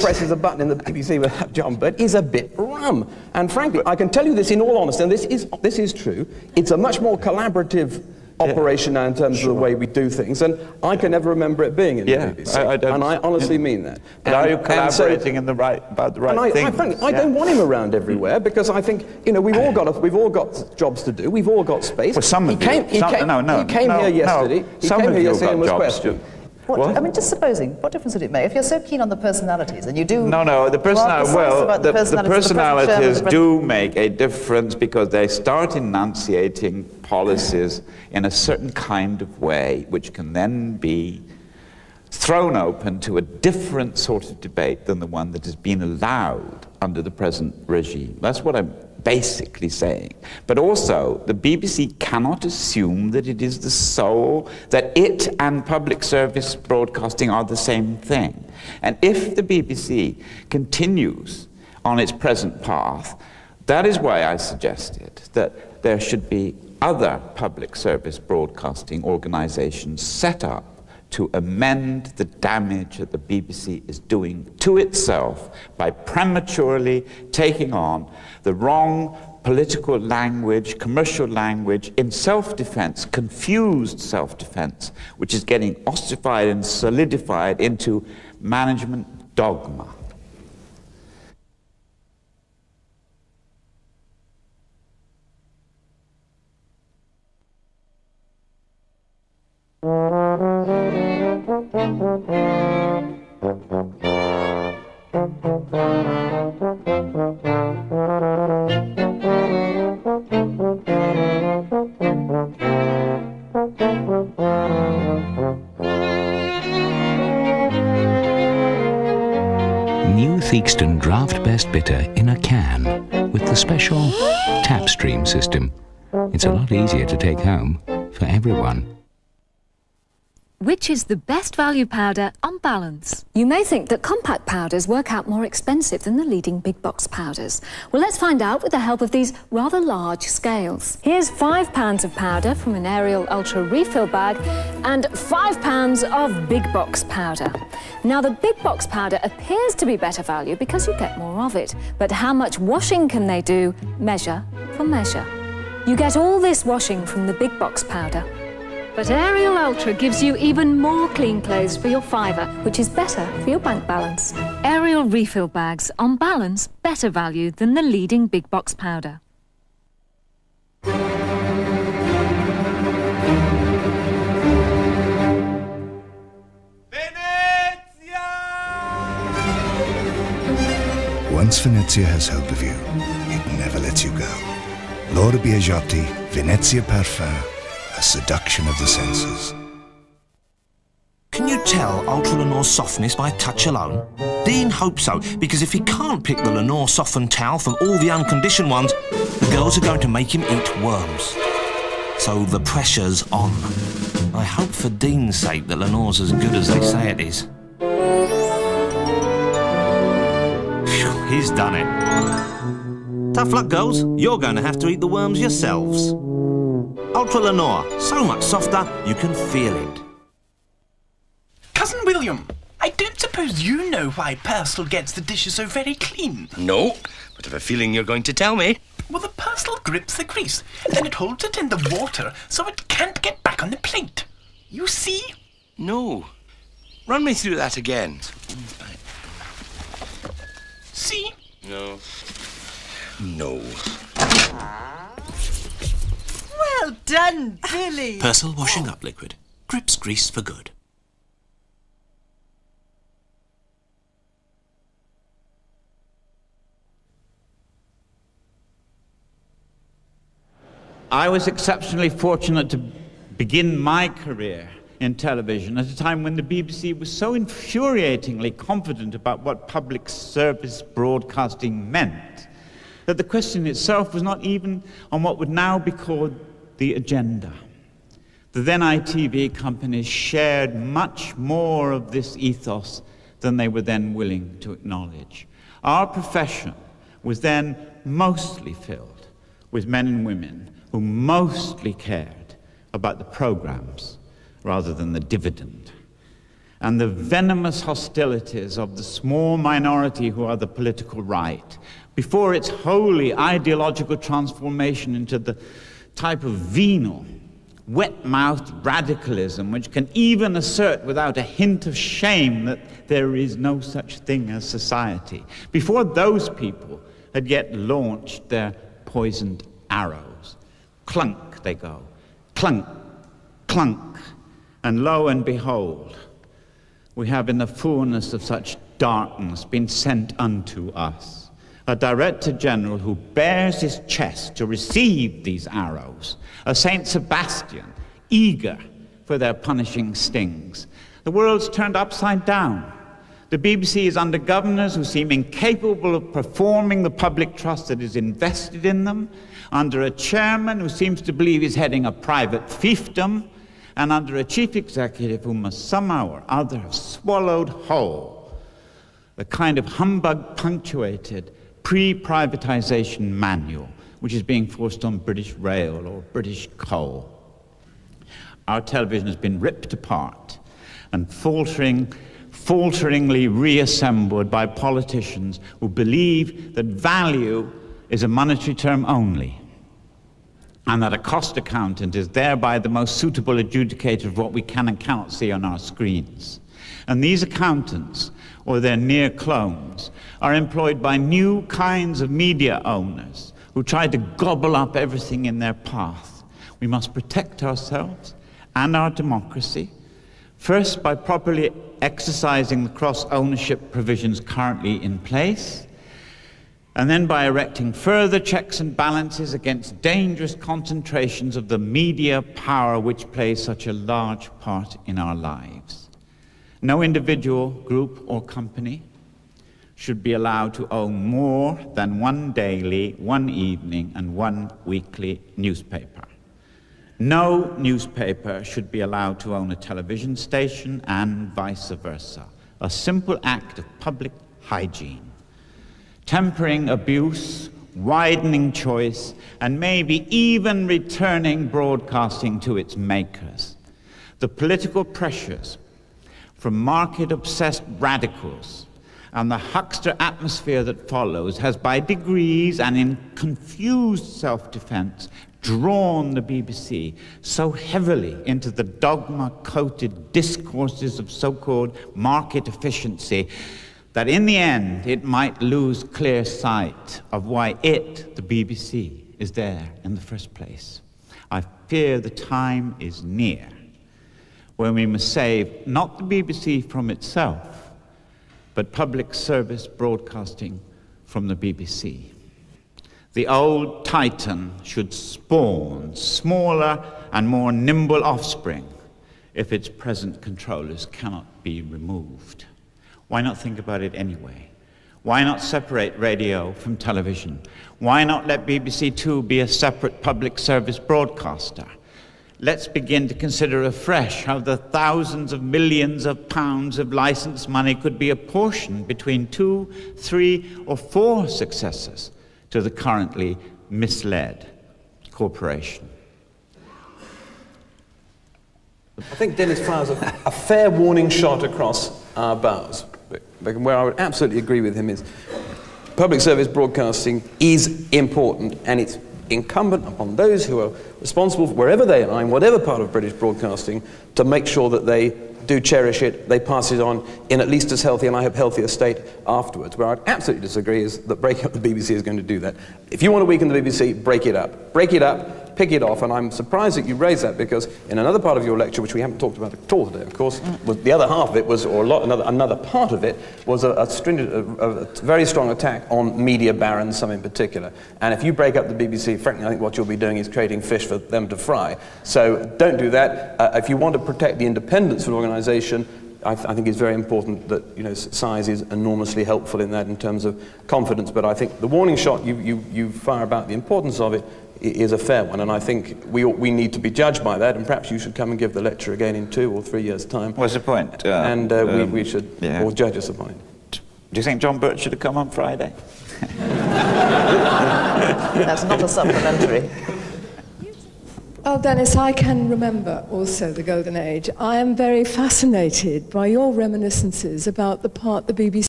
presses a button in the BBC without John Birt is a bit rum. And frankly, I can tell you this in all honesty, and this is, this is true, it's a much more collaborative operation now in terms Sure. of the way we do things, and I can never remember it being in Yeah, the BBC. I- I don't- and I honestly yeah. mean that. But And- are you and so- collaborating in the right, about the right and I, I, things? frankly, I don't want him around everywhere because I think you know we've all got a, we've all got jobs to do. We've all got space. Well, some he of you- he some- came, no, no, he came no, here no. yesterday. He Some came of here you yesterday and was jobs questioned. What, What? I mean, just supposing, what difference would it make? If you're so keen on the personalities and you do. No, no, the you are personality, precise well, the, the personalities the personalities the do make a difference because they start enunciating policies in a certain kind of way, which can then be thrown open to a different sort of debate than the one that has been allowed under the present regime. That's what I'm basically saying. But also, the BBC cannot assume that it is the sole, that it and public service broadcasting are the same thing. And if the BBC continues on its present path, that is why I suggested that there should be other public service broadcasting organizations set up to amend the damage that the BBC is doing to itself by prematurely taking on the wrong political language, commercial language in self defense, confused self defense, which is getting ossified and solidified into management dogma. Theakston Draft Best Bitter in a can with the special tap stream system. It's a lot easier to take home for everyone. Which is the best value powder on balance? You may think that compact powders work out more expensive than the leading big box powders. Well, let's find out with the help of these rather large scales. Here's five pounds of powder from an Ariel Ultra refill bag and five pounds of big box powder. Now, the big box powder appears to be better value because you get more of it. But how much washing can they do? Measure for measure. You get all this washing from the big box powder. But Ariel Ultra gives you even more clean clothes for your fiver. which is better for your bank balance. Ariel refill bags, on balance, better value than the leading big box powder. Once Venezia has hope of you, it never lets you go. Laura Biagiotti, Venezia Parfum, a seduction of the senses. Can you tell Ultra Lenor's softness by touch alone? Dean hopes so, because if he can't pick the Lenor softened towel from all the unconditioned ones, the girls are going to make him eat worms. So the pressure's on. I hope for Dean's sake that Lenor's as good as they say it is. Phew, he's done it. Tough luck, girls. You're going to have to eat the worms yourselves. Ultra Lenor, so much softer, you can feel it. Cousin William, I don't suppose you know why Persil gets the dishes so very clean. No, but I've a feeling you're going to tell me. Well, the Persil grips the grease, then it holds it in the water so it can't get back on the plate. You see? No. Run me through that again. See? No. No. Well done, Billy. Persil washing up liquid. Grips grease for good. I was exceptionally fortunate to begin my career in television at a time when the BBC was so infuriatingly confident about what public service broadcasting meant that the question itself was not even on what would now be called the agenda. The then ITV companies shared much more of this ethos than they were then willing to acknowledge. Our profession was then mostly filled with men and women who mostly cared about the programs rather than the dividend. and the venomous hostilities of the small minority who are the political right, before its wholly ideological transformation into the type of venal, wet mouthed radicalism which can even assert without a hint of shame that there is no such thing as society, before those people had yet launched their poisoned arrows. Clunk they go, clunk, clunk, and lo and behold, we have in the fullness of such darkness been sent unto us a director general who bares his chest to receive these arrows, a Saint Sebastian, eager for their punishing stings. The world's turned upside down. The BBC is under governors who seem incapable of performing the public trust that is invested in them, under a chairman who seems to believe he's heading a private fiefdom, and under a chief executive who must somehow or other have swallowed whole the kind of humbug punctuated pre privatization manual which is being forced on British Rail or British Coal. Our television has been ripped apart and faltering, falteringly reassembled by politicians who believe that value is a monetary term only and that a cost accountant is thereby the most suitable adjudicator of what we can and cannot see on our screens. And these accountants, or their near clones, are employed by new kinds of media owners who try to gobble up everything in their path. We must protect ourselves and our democracy, first by properly exercising the cross ownership provisions currently in place, and then by erecting further checks and balances against dangerous concentrations of the media power which plays such a large part in our lives. No individual, group, or company should be allowed to own more than one daily, one evening, and one weekly newspaper. No newspaper should be allowed to own a television station and vice versa. A simple act of public hygiene. Tempering abuse, widening choice, and maybe even returning broadcasting to its makers. The political pressures from market obsessed radicals and the huckster atmosphere that follows has by degrees and in confused self defense drawn the BBC so heavily into the dogma coated discourses of so called market efficiency that in the end it might lose clear sight of why it, the BBC, is there in the first place. I fear the time is near when we must save not the BBC from itself but public service broadcasting from the BBC. The old Titan should spawn smaller and more nimble offspring if its present controllers cannot be removed. Why not think about it anyway? Why not separate radio from television? Why not let BBC Two be a separate public service broadcaster? Let's begin to consider afresh how the thousands of millions of pounds of license money could be apportioned between two, three, or four successors to the currently misled corporation. I think Dennis fires a, a fair warning shot across our bows. Where I would absolutely agree with him is public service broadcasting is important and it's incumbent upon those who are responsible, wherever they are, in whatever part of British broadcasting, to make sure that they do cherish it, they pass it on in at least as healthy and I hope healthier state afterwards. Where I'd absolutely disagree is that breaking up the BBC is going to do that. If you want to weaken the BBC, break it up. Break it up, pick it off, and I'm surprised that you raised that because in another part of your lecture, which we haven't talked about at all today, of course, was the other half of it was, or a lot, another, another part of it was a, a, stringent, a, a, very strong attack on media barons, some in particular. And if you break up the BBC, frankly, I think what you'll be doing is creating fish for them to fry. So don't do that. Uh, if you want to protect the independence of an organisation, I, th- I, think it's very important that you know size is enormously helpful in that in terms of confidence. But I think the warning shot you, you, you fire about the importance of it is a fair one, and I think we, we need to be judged by that, and perhaps you should come and give the lecture again in two or three years' time. What's the point? Uh, and uh, um, we, we should yeah. all judge us upon it. Do you think John Birt should have come on Friday? That's not a supplementary. Well, Dennis, I can remember also the Golden Age. I am very fascinated by your reminiscences about the part the BBC